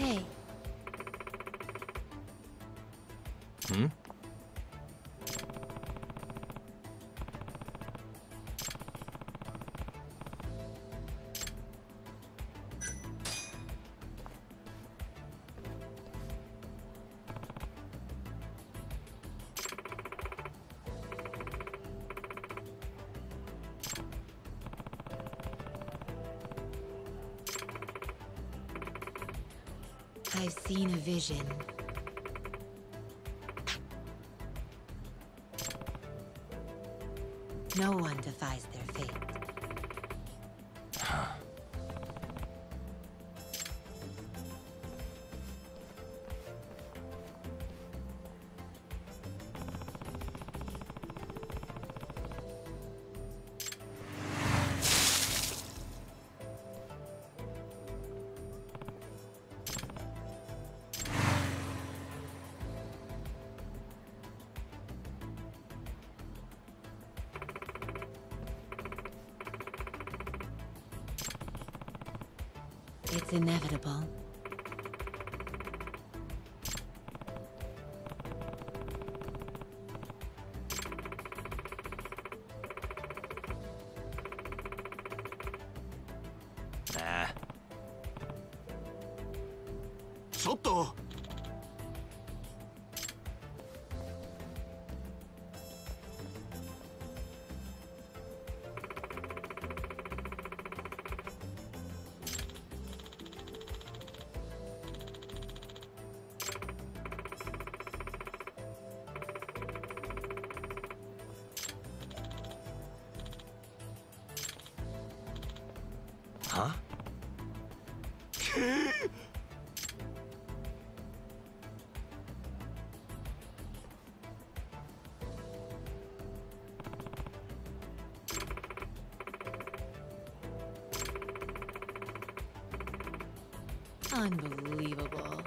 Hey, Hmm? Seen a vision. No one defies their fate. It's inevitable. Nah. ちょっと Unbelievable.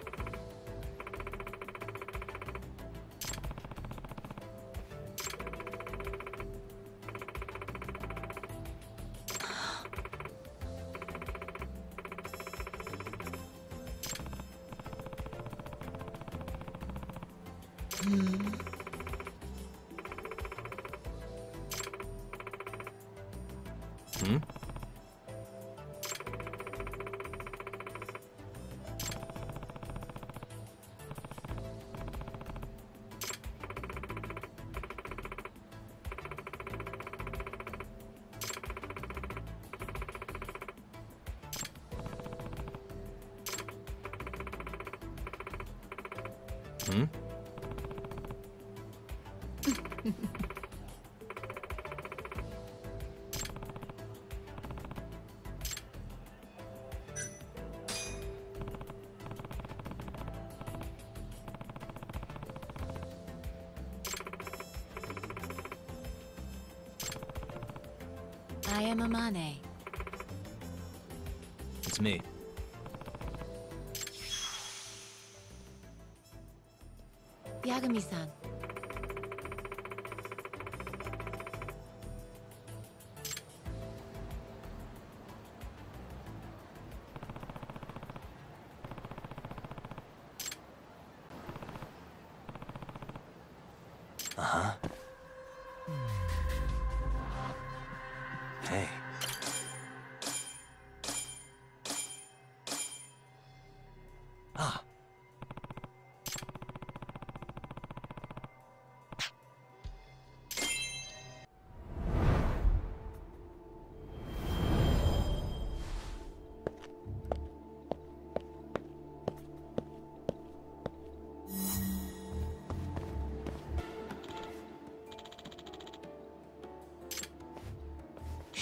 Hmm. Hmm? Hmm? I am Amane. Yagami-san. Uh-huh.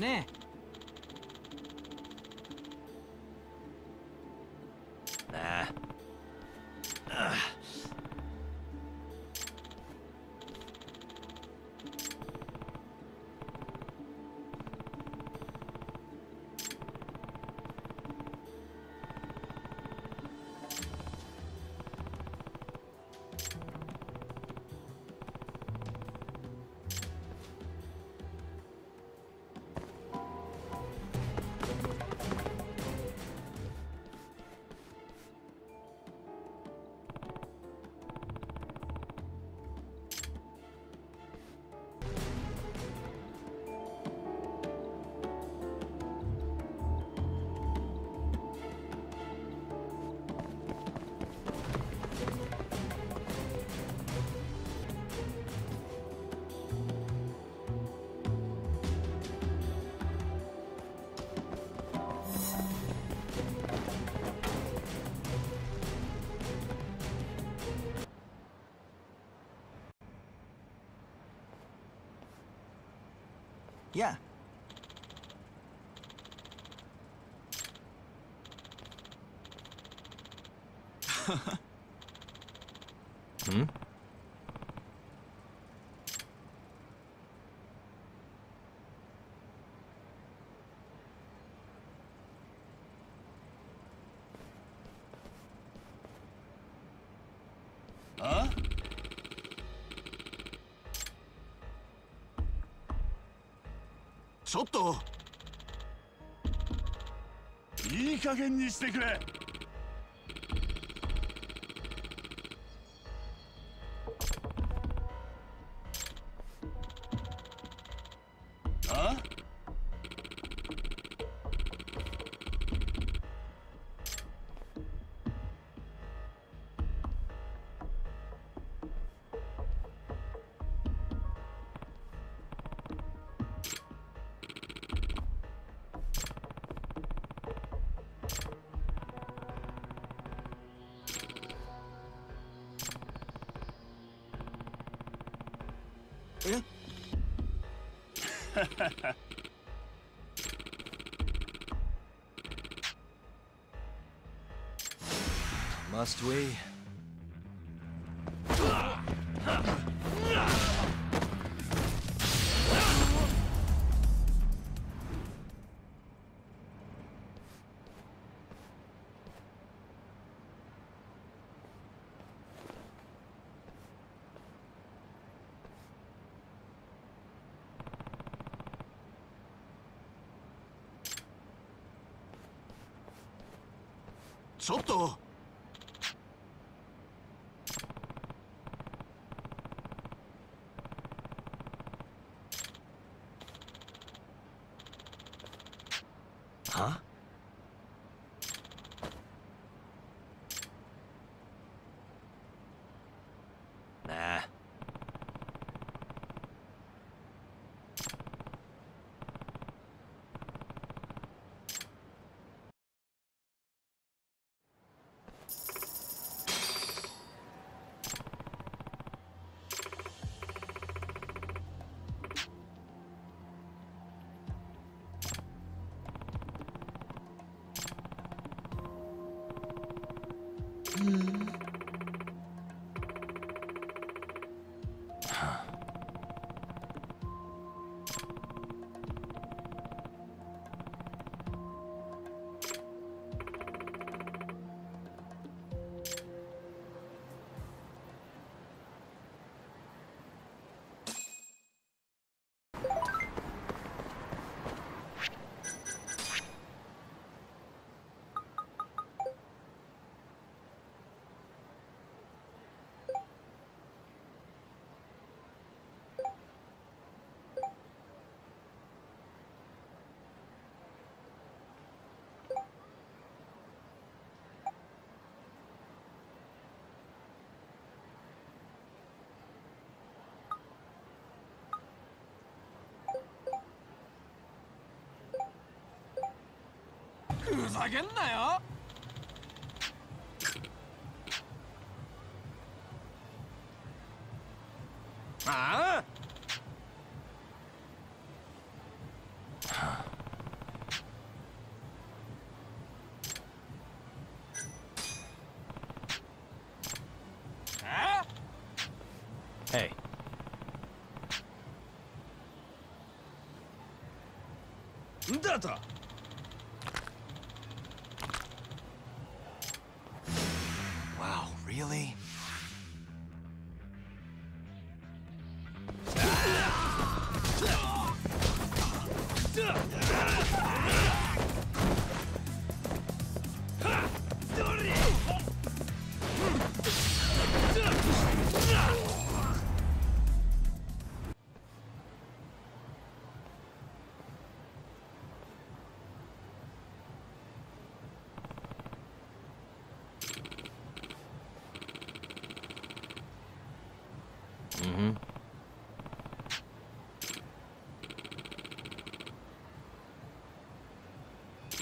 ねちょっと。いい加減にしてくれ。Must we?「ちざけんなよ。あああ Hey, ん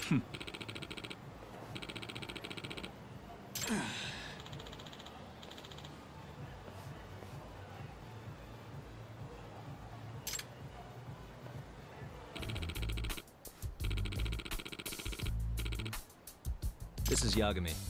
this is Yagami.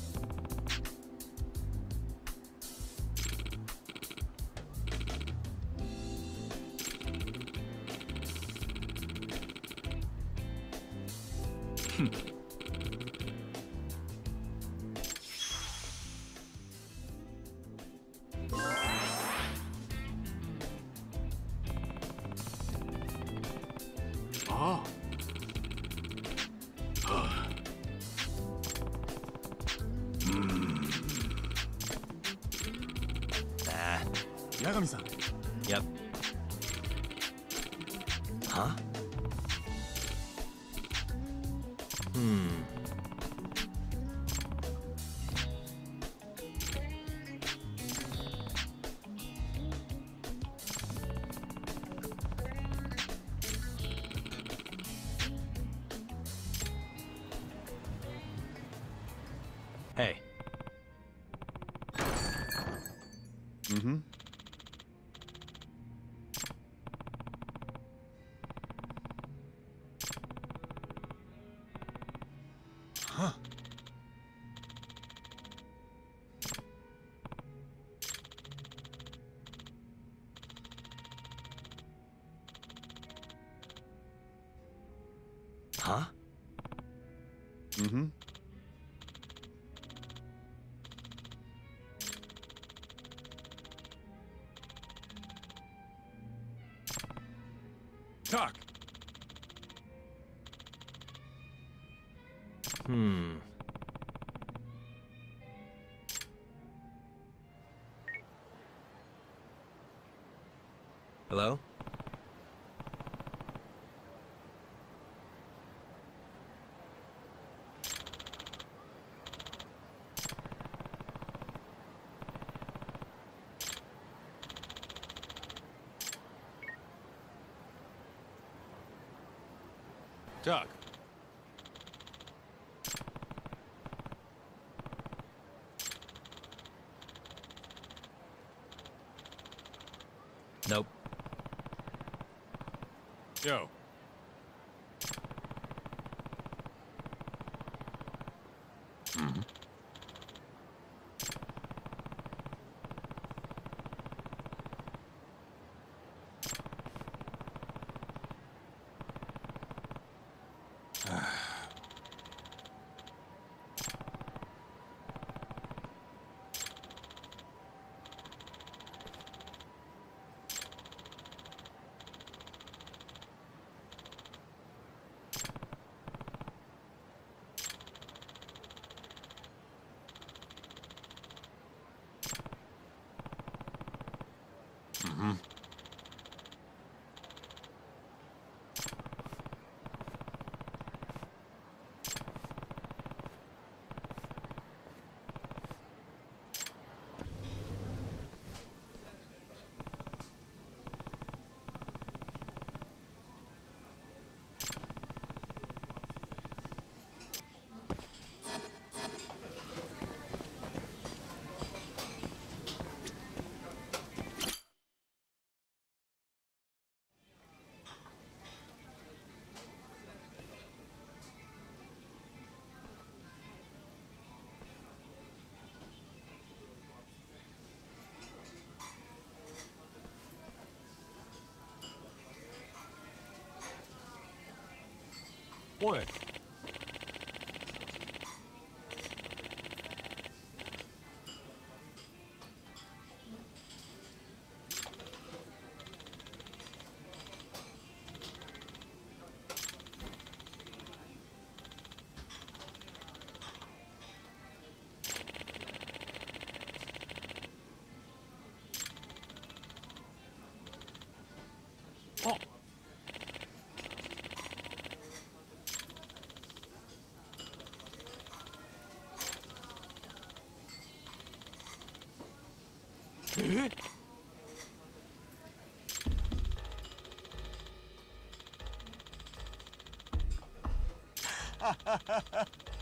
Hmm. Hey. Mm-hmm. Huh? Mm-hmm. Talk. Hmm. Hello? Talk. Nope. Yo. What? Oh. え Hmm.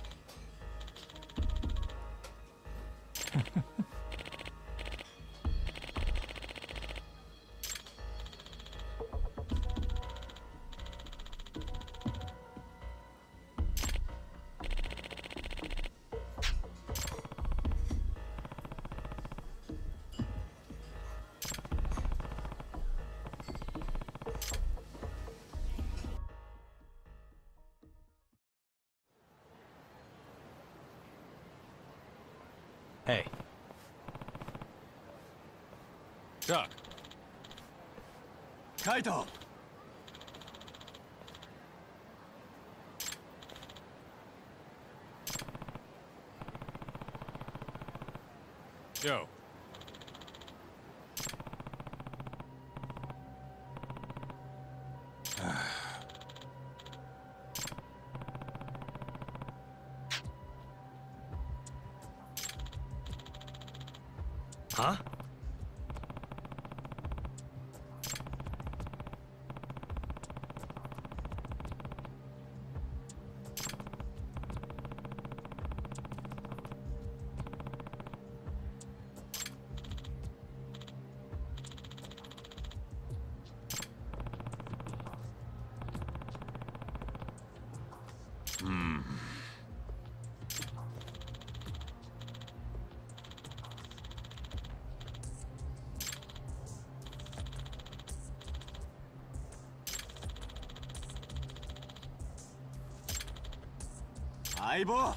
Aibo!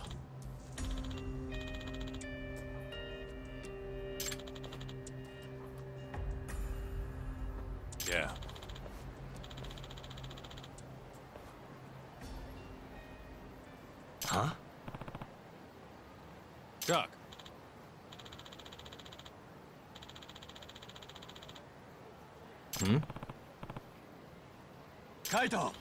Yeah. Huh? Duck. Hmm? Kaito!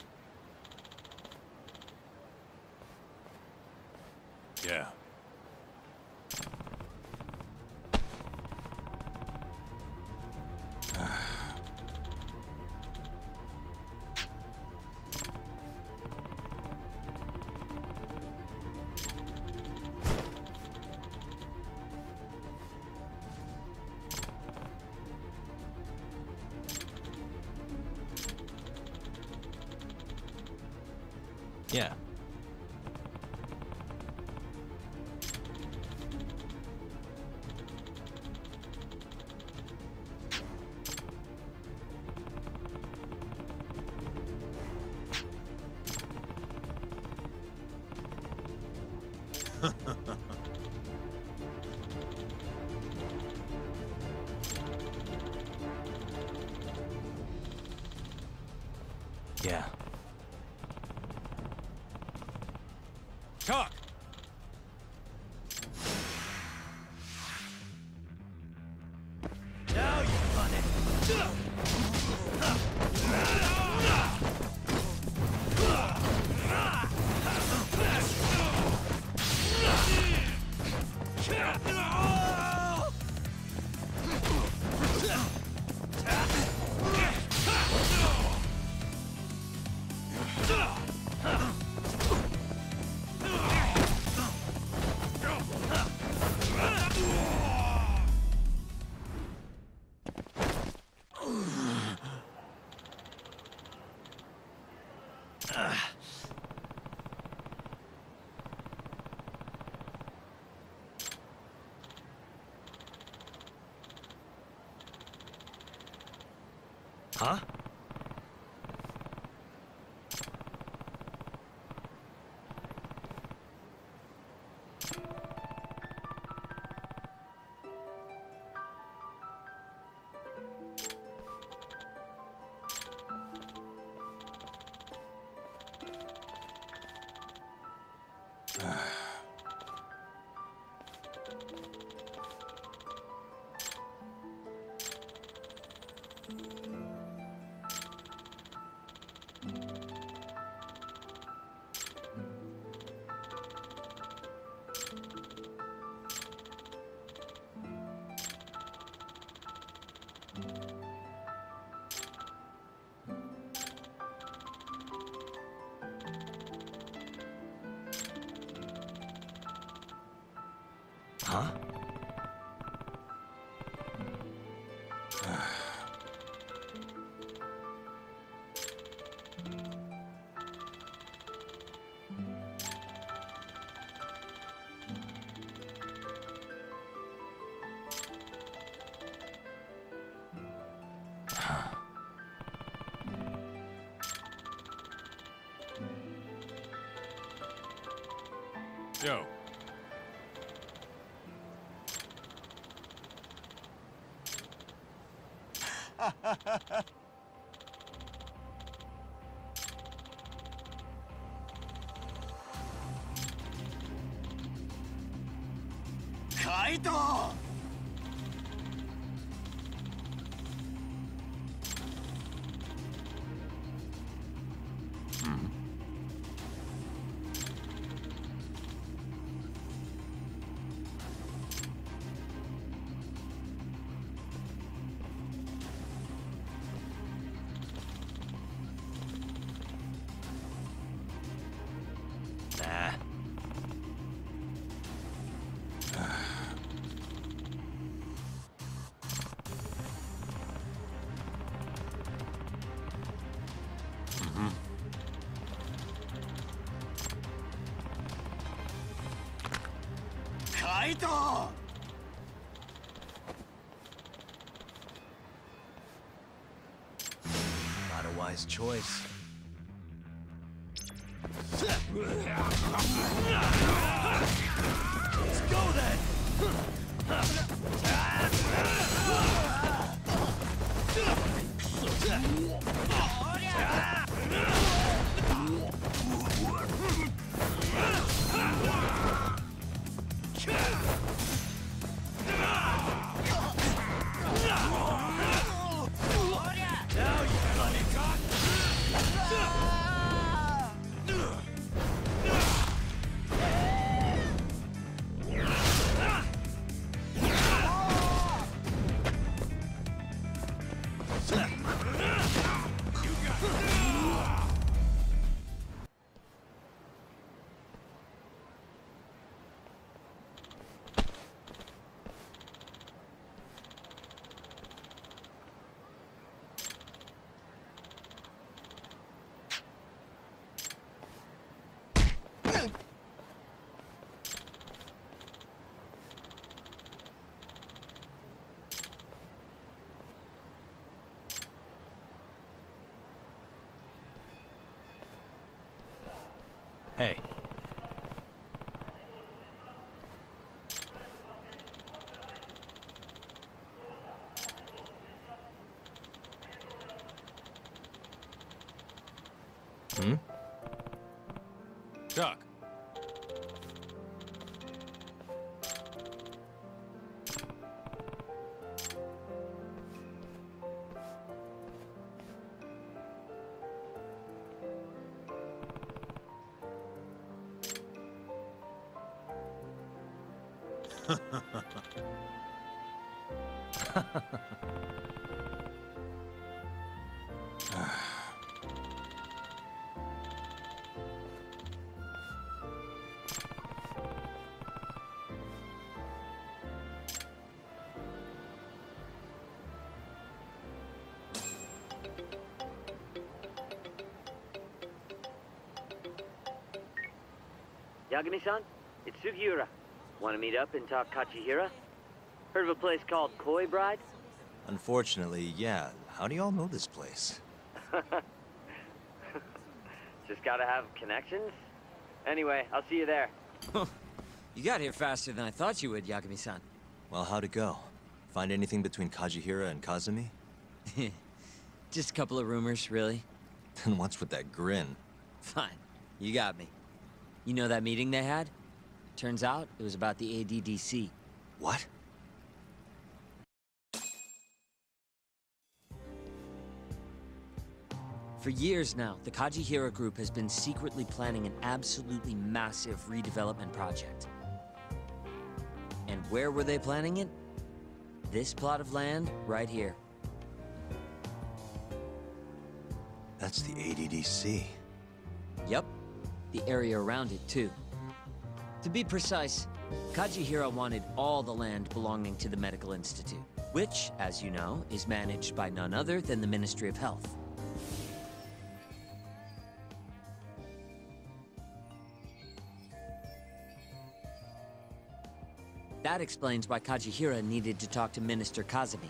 Yeah. Huh? Huh? Yo. ha ha ha Traitor! Not a wise choice. Hey. Yagami-san, it's Sugiura. Want to meet up and talk Kajihira? Heard of a place called Koi Bride? Unfortunately, yeah. How do y'all know this place? Just gotta have connections? Anyway, I'll see you there. You got here faster than I thought you would, Yagami-san. Well, how'd it go? Find anything between Kajihira and Kazumi? Just a couple of rumors, really. Then what's with that grin? Fine. You got me. You know that meeting they had? Turns out it was about the ADDC. What? For years now, the Kajihira Group has been secretly planning an absolutely massive redevelopment project. And where were they planning it? This plot of land right here. That's the ADDC. Yep, the area around it too. To be precise, Kajihira wanted all the land belonging to the Medical Institute, which, as you know, is managed by none other than the Ministry of Health. That explains why Kajihira needed to talk to Minister Kazumi.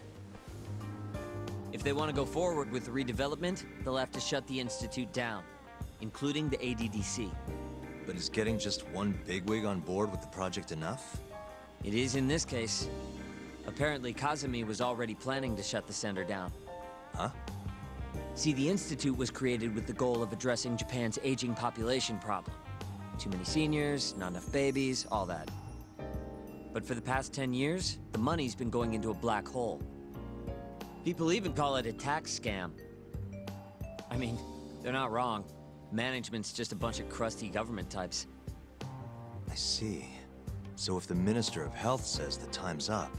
If they want to go forward with the redevelopment, they'll have to shut the Institute down, including the ADDC. But is getting just one bigwig on board with the project enough? It is in this case. Apparently, Kazumi was already planning to shut the center down. Huh? See, the Institute was created with the goal of addressing Japan's aging population problem. Too many seniors, not enough babies, all that. But for the past 10 years, the money's been going into a black hole. People even call it a tax scam. I mean, they're not wrong. Management's just a bunch of crusty government types. I see. So if the Minister of Health says the time's up,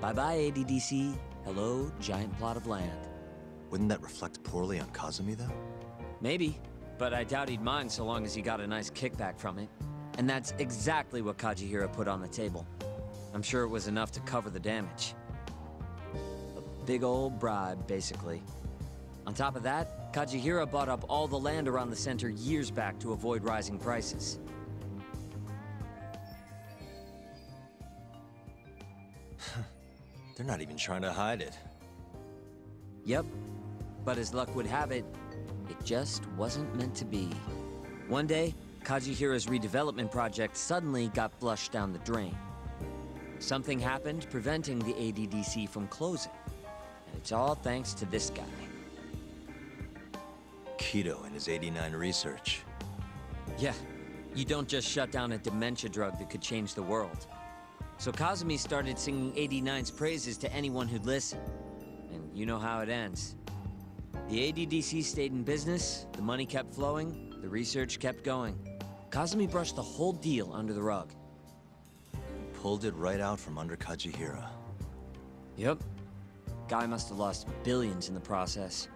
Bye-bye, ADDC. Hello, giant plot of land. wouldn't that reflect poorly on Kazumi, though? Maybe, but I doubt he'd mind so long as he got a nice kickback from it. And that's exactly what Kajihira put on the table. I'm sure it was enough to cover the damage. A big old bribe, basically. On top of that, Kajihira bought up all the land around the center years back to avoid rising prices. They're not even trying to hide it. Yep, but as luck would have it, it just wasn't meant to be. One day, Kajihira's redevelopment project suddenly got flushed down the drain. Something happened preventing the ADDC from closing. And it's all thanks to this guy. Keto and his 89 research. Yeah, you don't just shut down a dementia drug that could change the world. So Kazumi started singing 89's praises to anyone who'd listen. And you know how it ends. The ADDC stayed in business, the money kept flowing, the research kept going. Kazumi brushed the whole deal under the rug. Pulled it right out from under Kajihira. Yep. Guy must have lost billions in the process.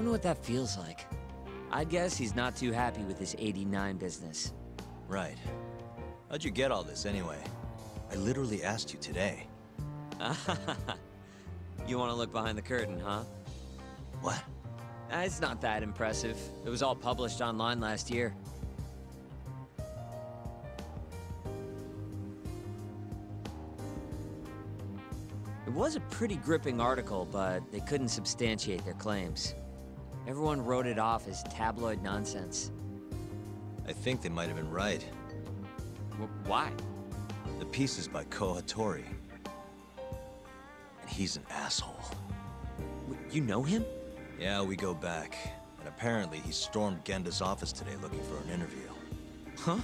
I wonder what that feels like. I'd guess he's not too happy with his 89 business. Right. How'd you get all this anyway? I literally asked you today. you want to look behind the curtain, huh? What? Uh, It's not that impressive. It was all published online last year. It was a pretty gripping article, but they couldn't substantiate their claims. Everyone wrote it off as tabloid nonsense. I think they might have been right. Wh- why? The piece is by Hattori. And he's an asshole. W- You know him? Yeah, we go back. And apparently he stormed Genda's office today looking for an interview. Huh?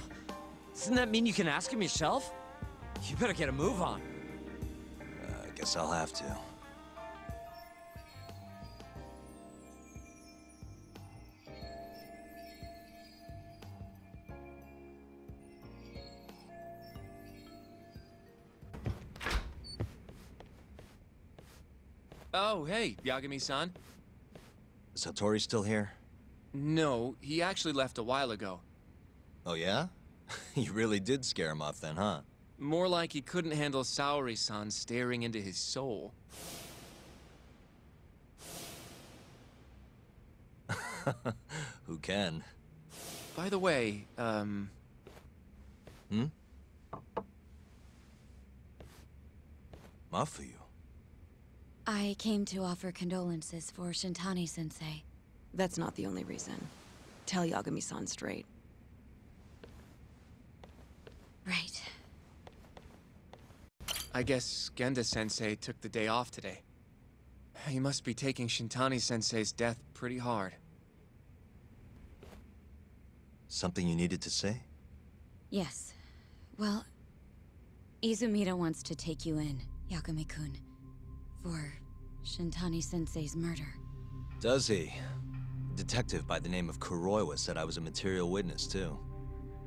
Doesn't that mean you can ask him yourself? You better get a move on. Uh, I guess I'll have to. Hey, Yagami-san. Is Hattori still here? No, he actually left a while ago. Oh yeah? you really did scare him off then, huh? More like he couldn't handle Saori-san staring into his soul. Who can? By the way, um, Hmm? Mafuyu. I came to offer condolences for Shintani-sensei. That's not the only reason. Tell Yagami-san straight. Right. I guess Genda-sensei took the day off today. He must be taking Shintani-sensei's death pretty hard. Something you needed to say? Yes. Well, Izumida wants to take you in, Yagami-kun, for Shintani-sensei's murder. Does he? A detective by the name of Kuroiwa said I was a material witness, too.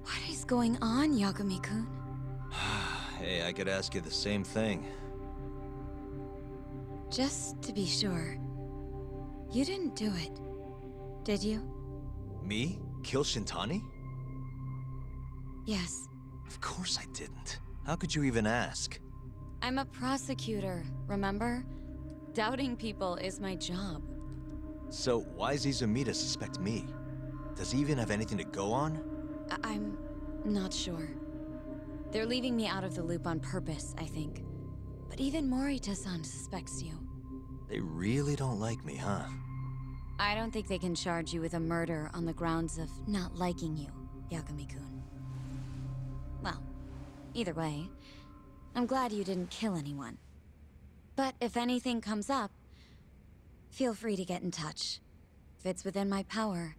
What is going on, Yagami-kun? hey, I could ask you the same thing. Just to be sure, you didn't do it, did you? Me? Kill Shintani? Yes. Of course I didn't. How could you even ask? I'm a prosecutor, remember? Doubting people is my job. So, why does Izumida suspect me? Does he even have anything to go on? I- I'm not sure. They're leaving me out of the loop on purpose, I think. But even Morita-san suspects you. They really don't like me, huh? I don't think they can charge you with a murder on the grounds of not liking you, Yagami-kun. Well, either way, I'm glad you didn't kill anyone. But if anything comes up, Feel free to get in touch. If it's within my power,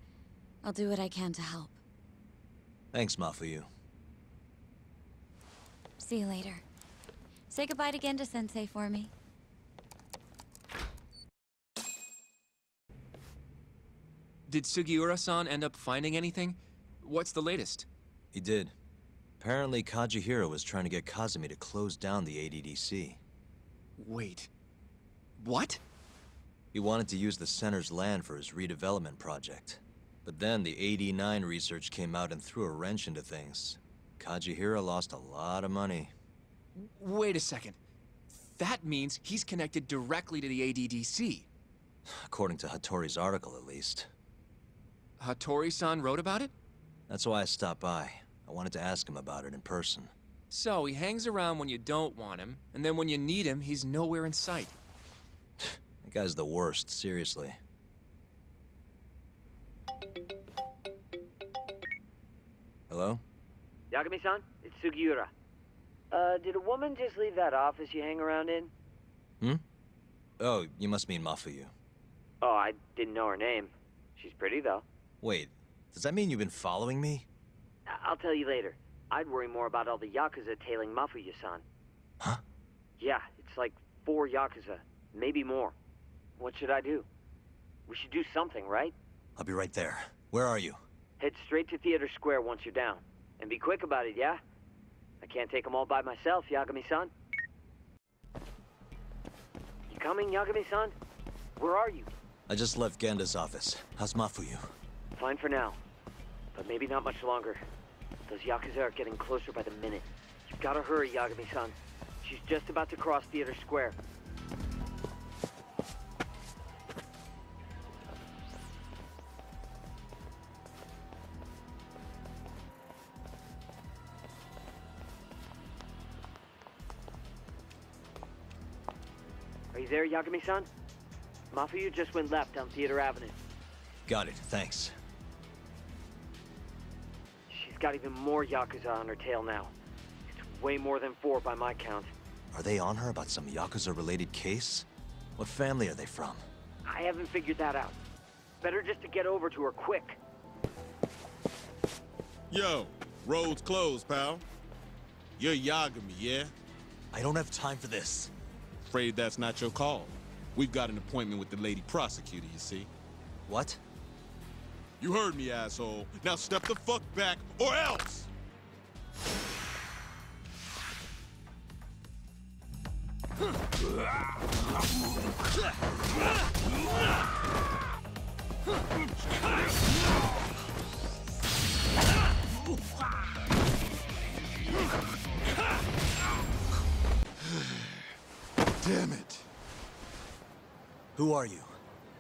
I'll do what I can to help. Thanks, Mafuyu. See you later. Say goodbye again to Genda Sensei for me. Did Sugiura-san end up finding anything? What's the latest? He did. Apparently, Kajihira was trying to get Kazumi to close down the ADDC. Wait. What? He wanted to use the center's land for his redevelopment project. But then the AD9 research came out and threw a wrench into things. Kajihira lost a lot of money. Wait a second. That means he's connected directly to the ADDC. According to Hattori's article, at least. Hattori-san wrote about it? That's why I stopped by. I wanted to ask him about it in person. So he hangs around when you don't want him, and then when you need him, he's nowhere in sight. That guy's the worst, seriously. Hello? Yagami-san, it's Sugiura. Uh, did a woman just leave that office you hang around in? Hmm? Oh, you must mean Mafuyu. Oh, I didn't know her name. She's pretty, though. Wait, does that mean you've been following me? I'll tell you later. I'd worry more about all the Yakuza tailing Mafuyu-san. Huh? Yeah, it's like four Yakuza. Maybe more. What should I do? We should do something, right? I'll be right there. Where are you? Head straight to Theater Square once you're down. And be quick about it, yeah? I can't take them all by myself, Yagami-san. You coming, Yagami-san? Where are you? I just left Genda's office. How's Mafuyu? Fine for now. But maybe not much longer. Those Yakuza are getting closer by the minute. You've gotta hurry, Yagami-san. She's just about to cross Theater Square. Are you there, Yagami-san? Mafuyu just went left down Theater Avenue. Got it, thanks. She's got even more Yakuza on her tail now. It's way more than four by my count. Are they on her about some Yakuza-related case? What family are they from? I haven't figured that out. Better just to get over to her quick. Yo, road's closed, pal. You're Yagami, yeah? I don't have time for this. Afraid that's not your call. We've got an appointment with the lady prosecutor, you see. What? You heard me, asshole. Now step the fuck back, or else! Damn it. Who are you?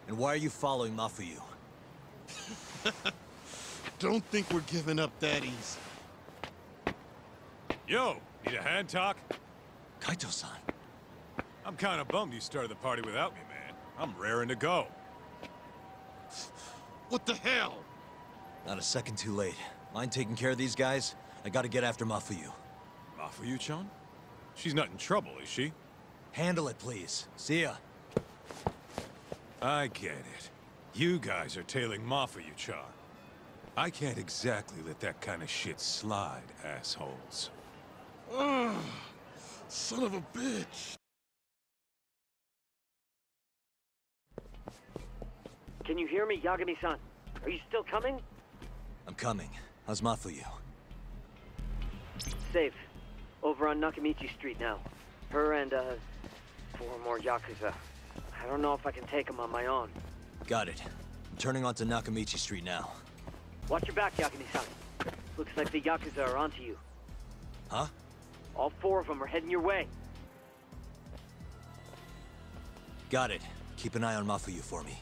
And why are you following Mafuyu? Don't think we're giving up that easy. Yo, need a hand talk? Kaito-san. I'm kind of bummed you started the party without me, man. I'm raring to go. What the hell? Not a second too late. Mind taking care of these guys? I gotta get after Mafuyu. Mafuyu-chan? She's not in trouble, is she? Handle it, please. See ya. I get it. You guys are tailing Mafuyu-chan. I can't exactly let that kind of shit slide, assholes. Ugh, son of a bitch. Can you hear me, Yagami-san? Are you still coming? I'm coming. How's Mafuyu? Safe. Over on Nakamichi Street now. Her and, uh, four more Yakuza. I don't know if I can take them on my own. Got it. I'm turning onto Nakamichi Street now. Watch your back, Yagami-san. Looks like the Yakuza are onto you. Huh? All four of them are heading your way. Got it. Keep an eye on Mafuyu for me.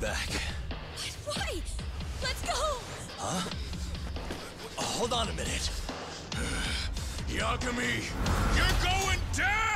get back. Why? Let's go! Huh? Hold on a minute. Yagami, you're going down!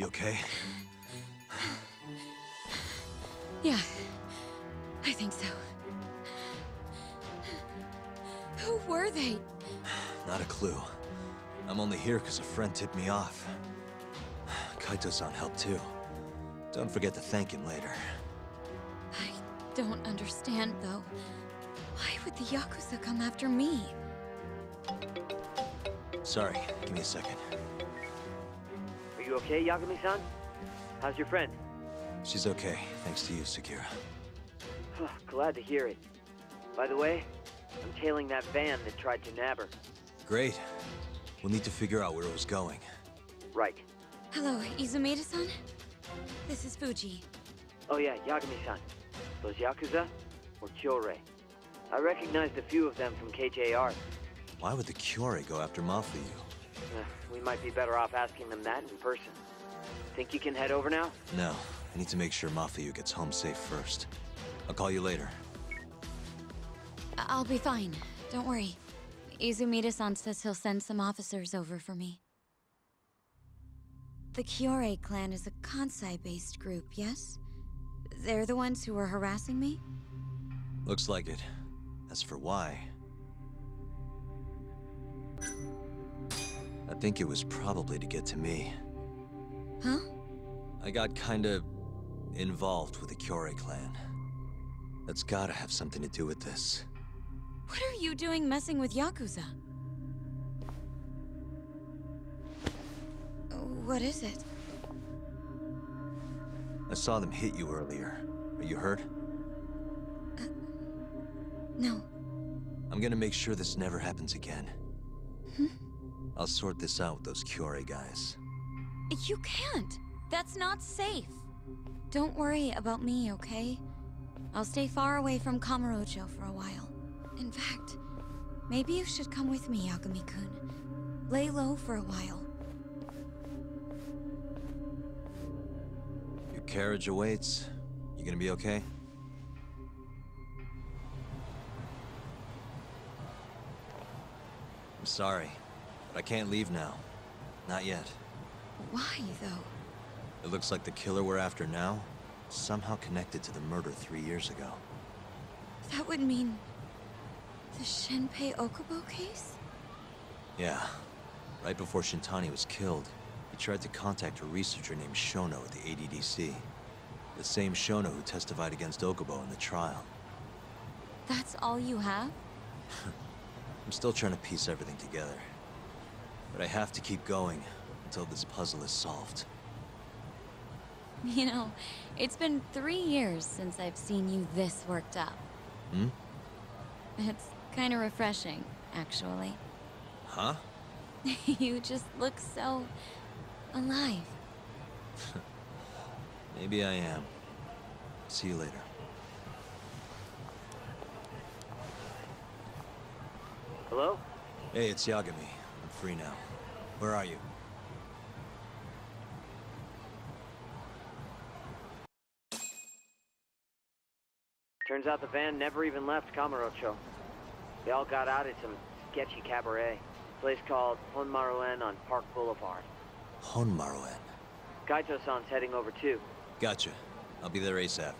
You okay? Yeah, I think so. Who were they? Not a clue. I'm only here because a friend tipped me off. Kaito-san helped too. Don't forget to thank him later. I don't understand, though. Why would the Yakuza come after me? Sorry, give me a second. Are you okay, Yagami-san? How's your friend? She's okay, thanks to you, Sugiura. Glad to hear it. By the way, I'm tailing that van that tried to nab her. Great. We'll need to figure out where it was going. Right. Hello, Izumida-san? This is Fuji. Oh yeah, Yagami-san. Those Yakuza? Or Kyorei? I recognized a few of them from KJR. Why would the Kyorei go after Mafuyu? Uh, we might be better off asking them that in person. Think you can head over now? No, I need to make sure Mafuyu gets home safe first. I'll call you later. I- I'll be fine. Don't worry. Izumida-san says he'll send some officers over for me. The Kyorei clan is a Kansai-based group, yes? They're the ones who were harassing me? Looks like it. As for why... I think it was probably to get to me. Huh? I got kinda... involved with the Kyorei clan. That's gotta have something to do with this. What are you doing messing with Yakuza? What is it? I saw them hit you earlier. Are you hurt? Uh, no. I'm gonna make sure this never happens again. Hmm? I'll sort this out with those Kyorei guys. You can't. That's not safe. Don't worry about me, okay? I'll stay far away from Kamurocho for a while. In fact, maybe you should come with me, Yagami-kun. Lay low for a while. Your carriage awaits. You gonna be okay? I'm sorry, but I can't leave now. Not yet. Why, though? It looks like the killer we're after now somehow connected to the murder three years ago. That would mean... the Shinpei Okubo case? Yeah. Right before Shintani was killed, he tried to contact a researcher named Shono at the ADDC. The same Shono who testified against Okubo in the trial. That's all you have? I'm still trying to piece everything together. But I have to keep going until this puzzle is solved. You know, it's been three years since I've seen you this worked up. Hmm? It's kind of refreshing, actually. Huh? you just look so... alive. Maybe I am. See you later. Hello? Hey, it's Yagami. Free now. Where are you? Turns out the van never even left Kamurocho. They all got out at some sketchy cabaret. Place called Honmaruen on Park Boulevard. Honmaruen. Kaito-san's heading over too. Gotcha. I'll be there ASAP.